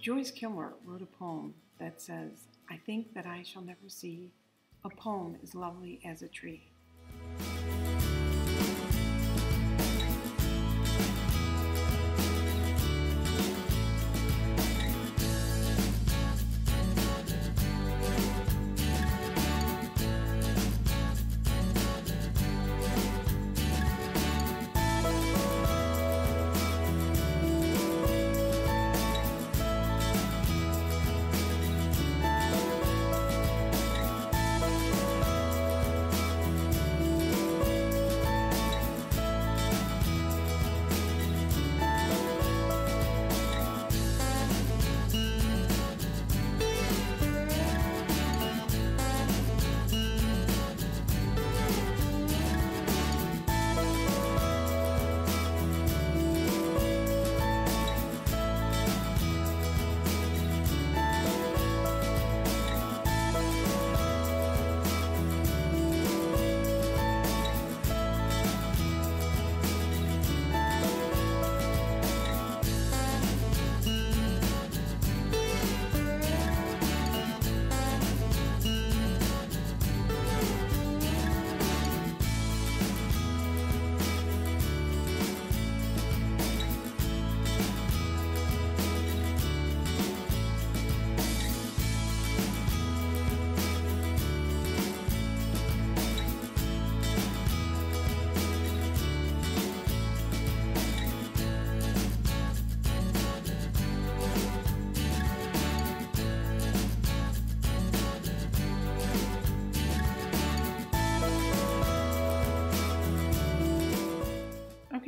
Joyce Kilmer wrote a poem that says, I think that I shall never see a poem as lovely as a tree.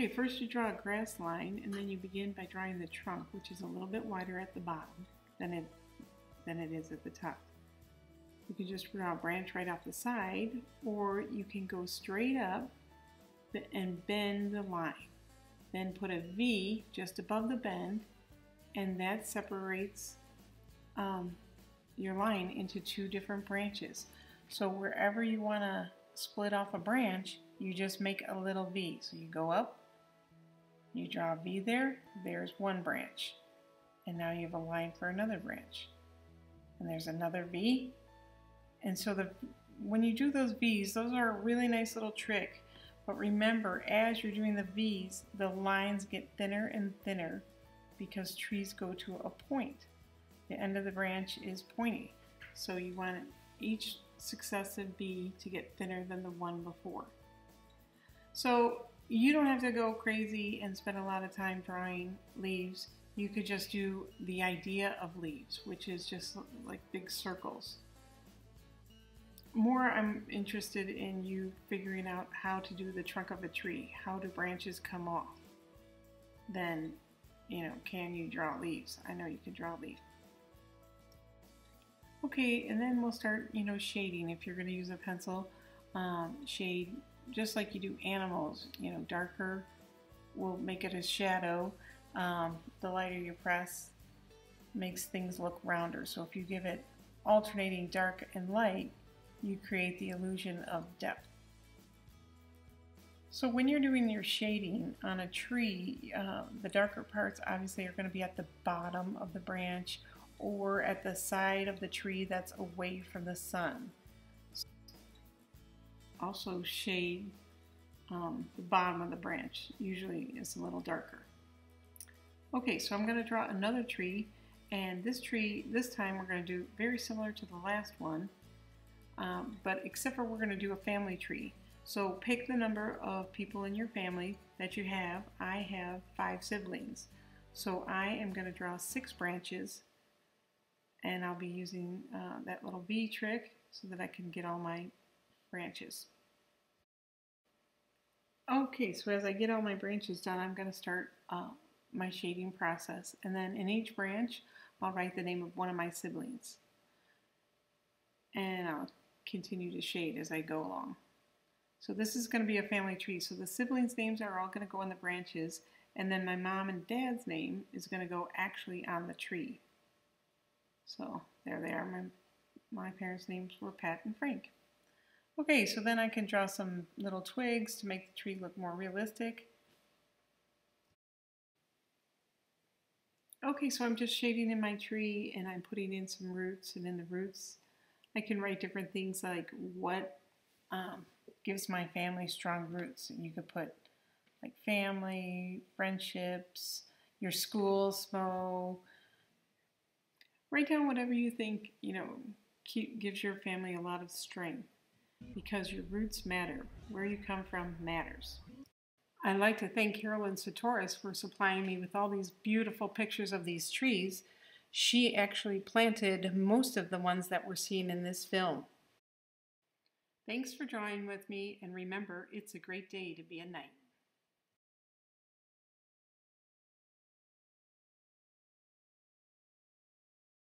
Okay, first you draw a grass line and then you begin by drawing the trunk, which is a little bit wider at the bottom than it, than it is at the top. You can just draw a branch right off the side or you can go straight up and bend the line. Then put a V just above the bend and that separates um, your line into two different branches. So wherever you want to split off a branch, you just make a little V. So you go up, you draw a V there, there's one branch. And now you have a line for another branch. And there's another V. And so the when you do those V's, those are a really nice little trick. But remember, as you're doing the V's, the lines get thinner and thinner because trees go to a point. The end of the branch is pointy. So you want each successive V to get thinner than the one before. So you don't have to go crazy and spend a lot of time drawing leaves. You could just do the idea of leaves, which is just like big circles. More, I'm interested in you figuring out how to do the trunk of a tree. How do branches come off? Then, you know, can you draw leaves? I know you can draw leaves. Okay, and then we'll start, you know, shading. If you're going to use a pencil, um, shade just like you do animals, you know, darker will make it a shadow. Um, the lighter you press makes things look rounder. So if you give it alternating dark and light, you create the illusion of depth. So when you're doing your shading on a tree, uh, the darker parts obviously are going to be at the bottom of the branch or at the side of the tree that's away from the sun also shade um, the bottom of the branch. Usually it's a little darker. Okay, so I'm going to draw another tree, and this tree, this time we're going to do very similar to the last one, um, but except for we're going to do a family tree. So pick the number of people in your family that you have. I have five siblings. So I am going to draw six branches, and I'll be using uh, that little V trick so that I can get all my branches. Okay, so as I get all my branches done, I'm going to start uh, my shading process. And then in each branch, I'll write the name of one of my siblings. And I'll continue to shade as I go along. So this is going to be a family tree. So the siblings' names are all going to go in the branches. And then my mom and dad's name is going to go actually on the tree. So there they are. My, my parents' names were Pat and Frank. Okay, so then I can draw some little twigs to make the tree look more realistic. Okay, so I'm just shading in my tree and I'm putting in some roots and in the roots I can write different things like what um, gives my family strong roots. And you could put like family, friendships, your school, SMO. Write down whatever you think, you know, keep, gives your family a lot of strength because your roots matter. Where you come from matters. I'd like to thank Carolyn Sutoris for supplying me with all these beautiful pictures of these trees. She actually planted most of the ones that were seen in this film. Thanks for drawing with me, and remember, it's a great day to be a knight.